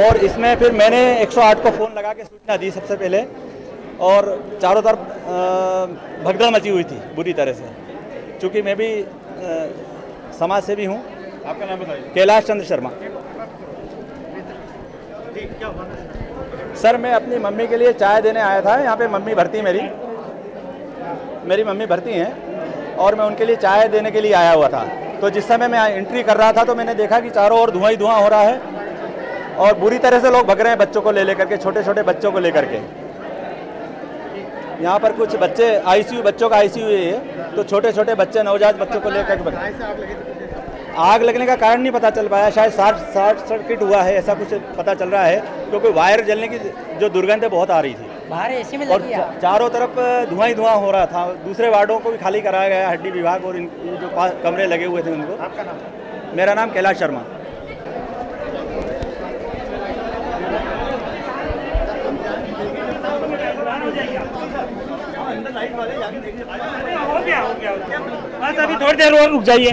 और इसमें फिर मैंने 108 को फ़ोन लगा के सूचना दी सबसे पहले और चारों तरफ़ भगदड़ मची हुई थी बुरी तरह से। चूँकि मैं भी समाज सेवी हूँ। आपका नाम बताइए। कैलाश चंद्र शर्मा। सर, मैं अपनी मम्मी के लिए चाय देने आया था। यहाँ पे मम्मी भर्ती मेरी। मेरी मम्मी भर्ती हैं और मैं उनके लिए चाय देने के लिए आया हुआ था। तो जिस समय मैं एंट्री कर रहा था तो मैंने देखा कि चारों ओर धुआँ ही धुआँ हो रहा है और बुरी तरह से लोग भग रहे हैं बच्चों को ले लेकर के छोटे छोटे बच्चों को लेकर के। यहाँ पर कुछ बच्चे आईसीयू बच्चों का आईसीयू है तो छोटे छोटे बच्चे, नवजात बच्चों को लेकर के आग लगने का कारण नहीं पता चल पाया। शायद शॉर्ट शॉर्ट सर्किट हुआ है ऐसा कुछ पता चल रहा है क्योंकि वायर जलने की जो दुर्गंध है बहुत आ रही थी। बाहर एसी में और है चारों तरफ़ धुआँ ही धुआँ हो रहा था। दूसरे वार्डों को भी खाली कराया गया हड्डी विभाग और इन जो कमरे लगे हुए थे उनको। आपका नाम? मेरा नाम कैलाश शर्मा। हो गया हो गया बस अभी थोड़ी देर और रुक जाइए।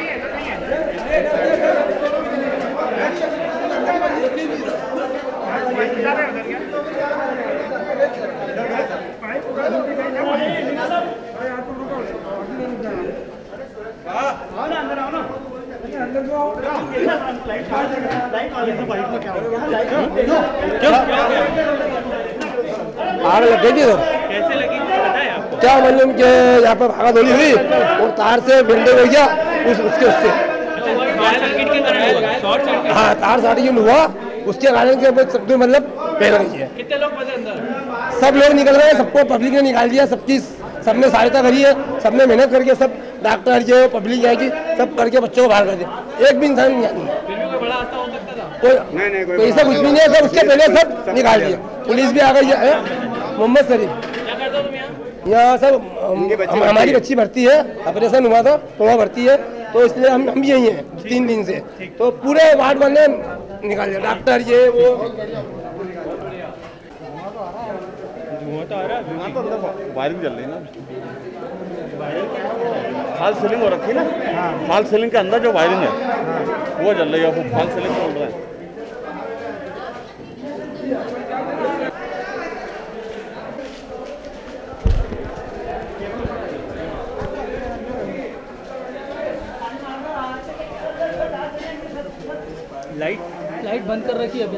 आग लग गई थी इधर कैसे लगी क्या मालूम के यहाँ पर भागा दौड़ी हुई? और तार से बिल्डिंग हो गया उस, उसके, उससे। सर्किट सर्किट हाँ तार यूँ हुआ। उसके कारण से सब मतलब फैल गई है। कितने लोग अंदर सब लोग निकल रहे हैं, सबको पब्लिक ने निकाल दिया, सबकी सबने सहायता करी है, सबने मेहनत करके सब डॉक्टर जो पब्लिक आएगी सब करके बच्चों को बाहर कर दिया एक भी इंसान नहीं कोई बड़ा हादसा हो सकता था कोई नहीं, नहीं, कोई कोई ऐसा कुछ भी नहीं है सब उसके पहले सब निकाल दिया। पुलिस भी आ गई है मोहम्मद शरीफ। यहाँ? हम- हमारी बच्ची भर्ती है ऑपरेशन हुआ था तो वहाँ भर्ती है तो इसलिए हम हम भी यही हैं तीन दिन से। तो पूरे वार्ड वाले निकाल दिया। डॉक्टर ये वो वायरिंग जल रही है ना। फॉल सीलिंग हो रखी है ना? फॉल सीलिंग के अंदर जो वायरिंग है वो जल रही है वो फॉल सीलिंग पे उड़ रहा है। लाइट लाइट बंद कर रखी है अभी।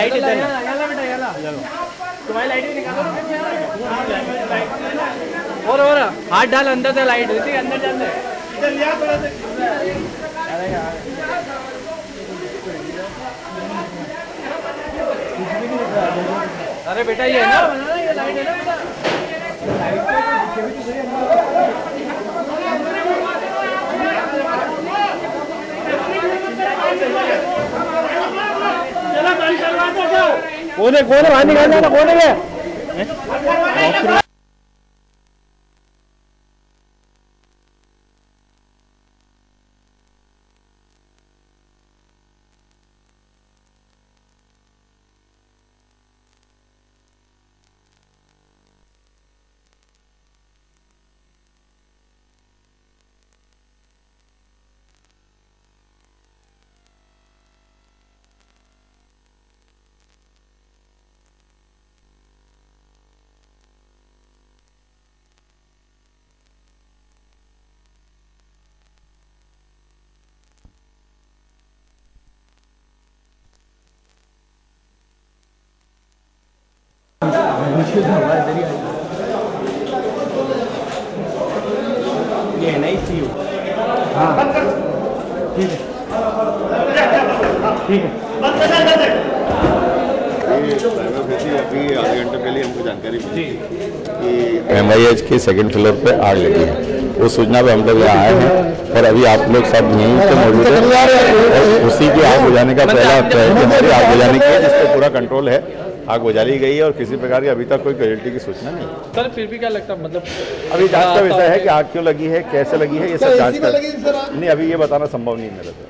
लाइट इधर ला बेटा याला तुम्हारी लाइट निकालो। और और, हाथ डाल, अंदर से लाइट है, अंदर जान दे। अरे बेटा, ये है ना ये लाइट है ना बेटा कोने कोने बाहर जाना कोने में। ही आई मिली कि एम सेकंड फ्लोर पे आग लगी है। उस सूचना पे हम लोग यहाँ आए हैं और अभी आप लोग सब यहीं पे मौजूद हैं। उसी की आग बुझाने का पहला हमारी आग बुझाने की जिस पे पूरा कंट्रोल है। आग बुझाली गई है और किसी प्रकार की अभी तक कोई कैजुअलिटी की सूचना नहीं सर फिर भी क्या लगता है मतलब अभी जाँच का विषय है कि आग क्यों लगी है कैसे लगी है ये सब जाँच कर नहीं अभी ये बताना संभव नहीं है मेरे से।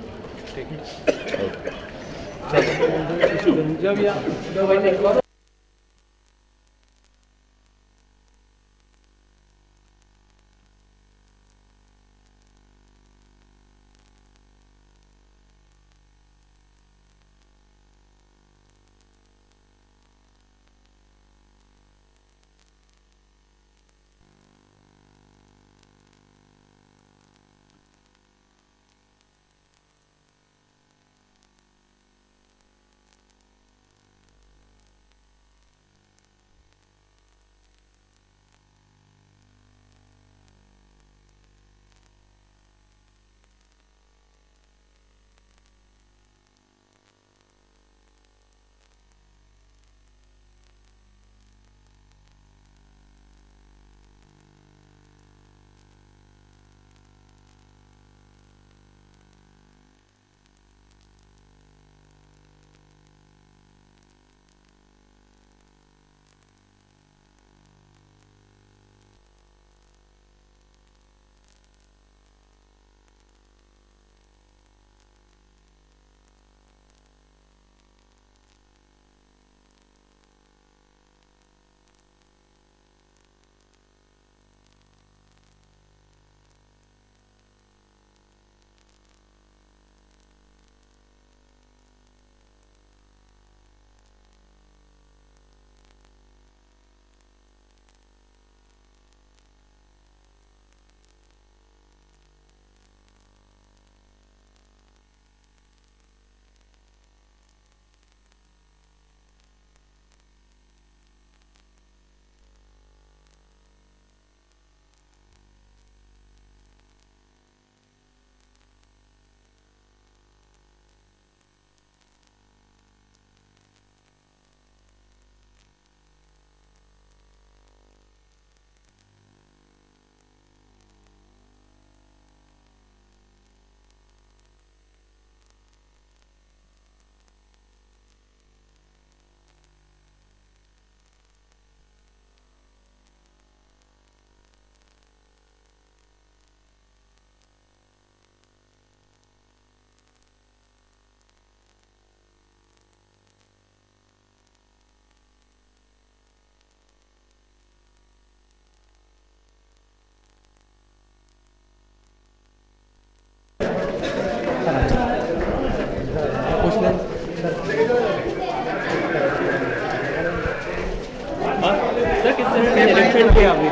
किस तरह का निरीक्षण किया आपने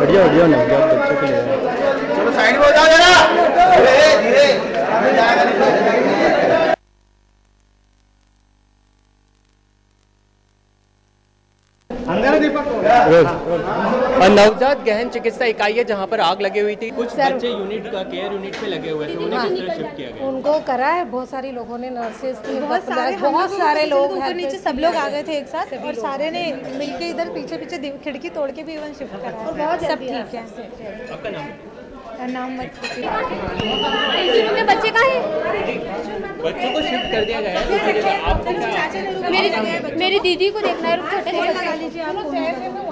बढ़िया बढ़िया ना बच्चों के लिए। और नवजात गहन चिकित्सा इकाई है जहाँ पर आग लगी हुई थी। कुछ सर- बच्चे यूनिट का केयर यूनिट पे लगे हुए थे उन्हें किस तरह शिफ्ट किया गया? उनको करा है बहुत सारे लोगों ने नर्सेस थी बहुत सारे बहुत लोग सारे लोग नीचे सब लोग आ गए थे एक साथ और सारे ने मिलके इधर पीछे पीछे खिड़की तोड़ के भी इवन शिफ्ट करा सब ठीक है। आपका नाम? नाम मत में बच्चे का है बच्चों को शिफ्ट कर दिया गया है मेरी मेरी दीदी को देखना है छोटे से बच्चे।